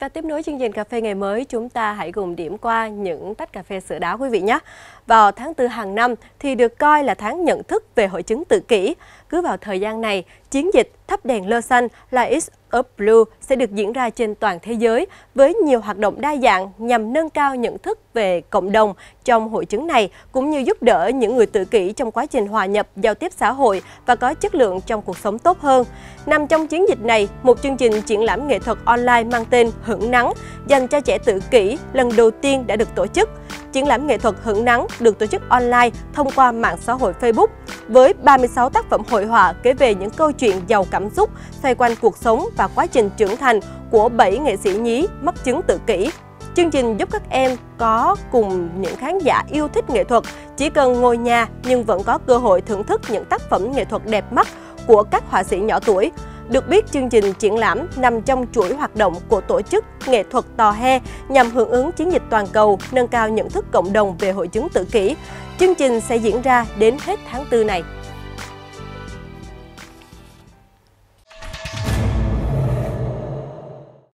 Và tiếp nối chương trình cà phê ngày mới, chúng ta hãy cùng điểm qua những tách cà phê sữa đá quý vị nhé. Vào tháng 4 hàng năm thì được coi là tháng nhận thức về hội chứng tự kỷ. Cứ vào thời gian này, chiến dịch thắp đèn lơ xanh là Up Blue sẽ được diễn ra trên toàn thế giới với nhiều hoạt động đa dạng nhằm nâng cao nhận thức về cộng đồng trong hội chứng này cũng như giúp đỡ những người tự kỷ trong quá trình hòa nhập, giao tiếp xã hội và có chất lượng trong cuộc sống tốt hơn. Nằm trong chiến dịch này, một chương trình triển lãm nghệ thuật online mang tên Hưởng Nắng dành cho trẻ tự kỷ lần đầu tiên đã được tổ chức. Triển lãm nghệ thuật Hưởng Nắng được tổ chức online thông qua mạng xã hội Facebook với 36 tác phẩm hội họa kể về những câu chuyện giàu cảm xúc xoay quanh cuộc sống và quá trình trưởng thành của 7 nghệ sĩ nhí mắc chứng tự kỷ. Chương trình giúp các em có cùng những khán giả yêu thích nghệ thuật, chỉ cần ngồi nhà nhưng vẫn có cơ hội thưởng thức những tác phẩm nghệ thuật đẹp mắt của các họa sĩ nhỏ tuổi. Được biết, chương trình triển lãm nằm trong chuỗi hoạt động của tổ chức nghệ thuật Tò He nhằm hưởng ứng chiến dịch toàn cầu nâng cao nhận thức cộng đồng về hội chứng tự kỷ. Chương trình sẽ diễn ra đến hết tháng 4 này.